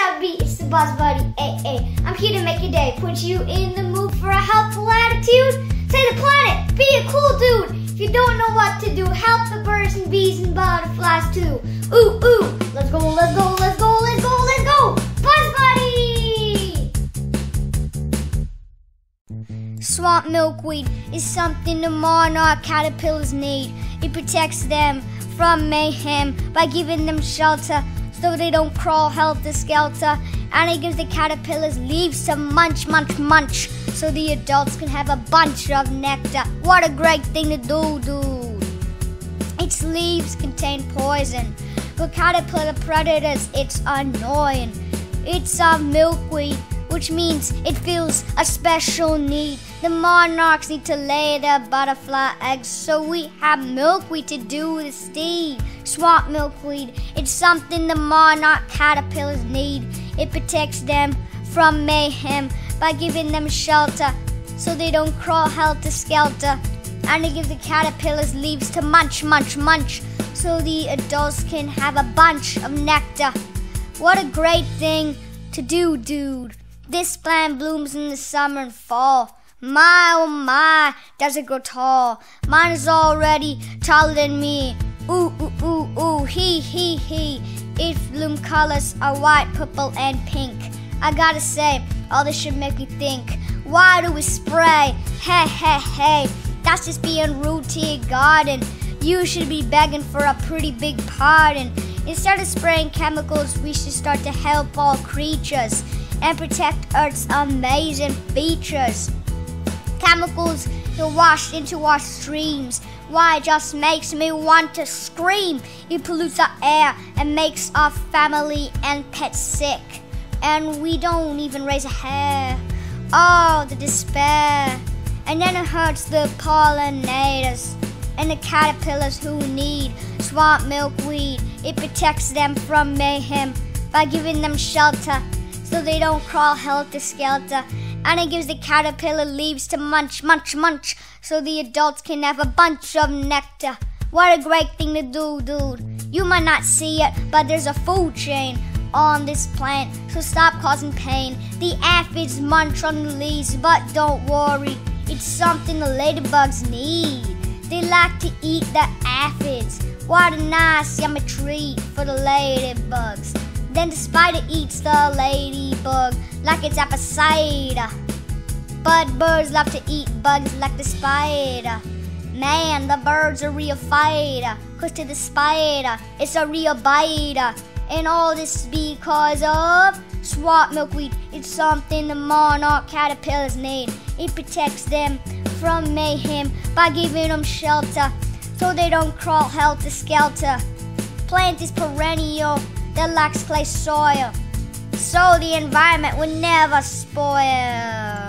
up, B? It's the Buzz Buddy. I'm here to make your day. Put you in the mood for a helpful attitude. Save the planet. Be a cool dude. If you don't know what to do, help the birds and bees and butterflies too. Ooh, ooh. Let's go, let's go, let's go, let's go, let's go. Buzz Buddy! Swamp milkweed is something the monarch caterpillars need. It protects them from mayhem by giving them shelter so they don't crawl helter skelter. And it gives the caterpillars leaves to munch, munch, munch so the adults can have a bunch of nectar. What a great thing to do, dude! Its leaves contain poison. For caterpillar predators, it's annoying. It's a milkweed, which means it feels a special need. The monarchs need to lay their butterfly eggs, so we have milkweed to do the deed. Swamp milkweed, it's something the monarch caterpillars need. It protects them from mayhem by giving them shelter, so they don't crawl helter skelter. And it gives the caterpillars leaves to munch, munch, munch, so the adults can have a bunch of nectar. What a great thing to do, dude. This plant blooms in the summer and fall. My oh my, does it grow tall? Mine is already taller than me. Ooh ooh ooh ooh, he he he. Its bloom colors are white, purple, and pink. I gotta say, all this should make me think. Why do we spray? Hey hey hey, that's just being rude to your garden. You should be begging for a pretty big pardon. Instead of spraying chemicals, we should start to help all creatures and protect Earth's amazing features. Chemicals get washed into our streams. Why it just makes me want to scream. It pollutes the air and makes our family and pets sick. And we don't even raise a hair. Oh, the despair. And then it hurts the pollinators and the caterpillars who need swamp milkweed. It protects them from mayhem by giving them shelter so they don't crawl helter skelter. And it gives the caterpillar leaves to munch, munch, munch, so the adults can have a bunch of nectar. What a great thing to do, dude. You might not see it, but there's a food chain on this plant, so stop causing pain. The aphids munch on the leaves, but don't worry, it's something the ladybugs need. They like to eat the aphids. What a nice, yummy treat for the ladybugs. Then the spider eats the ladybug like it's apple cider. But birds love to eat bugs like the spider. Man, the bird's a real fighter. Cause to the spider, it's a real biter. And all this because of swamp milkweed. It's something the monarch caterpillars need. It protects them from mayhem by giving them shelter so they don't crawl helter skelter. Plant is perennial that lacks clay soil, so the environment would never spoil.